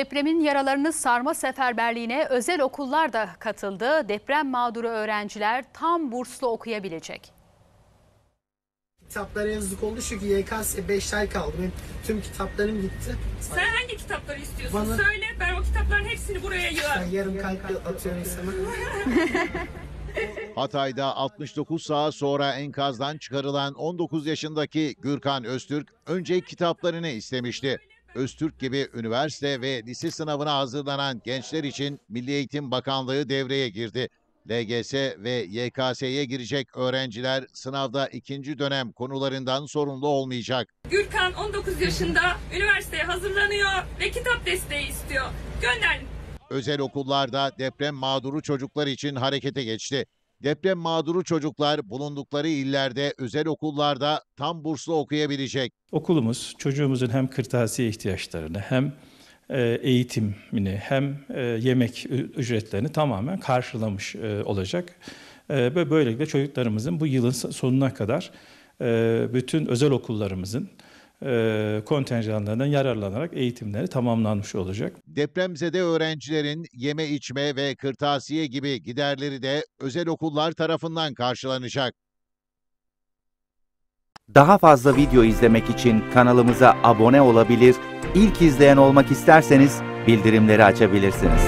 Depremin yaralarını sarma seferberliğine özel okullar da katıldı. Deprem mağduru öğrenciler tam burslu okuyabilecek. Kitaplara yazık oldu çünkü YKS 5 ay kaldı. Benim tüm kitaplarım gitti. Sen hangi kitapları istiyorsun? Bana- Söyle ben o kitapların hepsini buraya Ben yığarım. yarım kalp atıyorum sana. Hatay'da 69 saat sonra enkazdan çıkarılan 19 yaşındaki Gürkan Öztürk önce kitaplarını istemişti. Öztürk gibi üniversite ve lise sınavına hazırlanan gençler için Milli Eğitim Bakanlığı devreye girdi. LGS ve YKS'ye girecek öğrenciler sınavda ikinci dönem konularından sorumlu olmayacak. Gürkan 19 yaşında üniversiteye hazırlanıyor ve kitap desteği istiyor. Gönderin. Özel okullarda deprem mağduru çocuklar için harekete geçti. Deprem mağduru çocuklar bulundukları illerde özel okullarda tam burslu okuyabilecek. Okulumuz çocuğumuzun hem kırtasiye ihtiyaçlarını hem e, eğitimini hem e, yemek ücretlerini tamamen karşılamış e, olacak. Ve böylelikle çocuklarımızın bu yılın so- sonuna kadar bütün özel okullarımızın kontenjanlarından yararlanarak eğitimleri tamamlanmış olacak. Depremzede öğrencilerin yeme içme ve kırtasiye gibi giderleri de özel okullar tarafından karşılanacak. Daha fazla video izlemek için kanalımıza abone olabilir, ilk izleyen olmak isterseniz bildirimleri açabilirsiniz.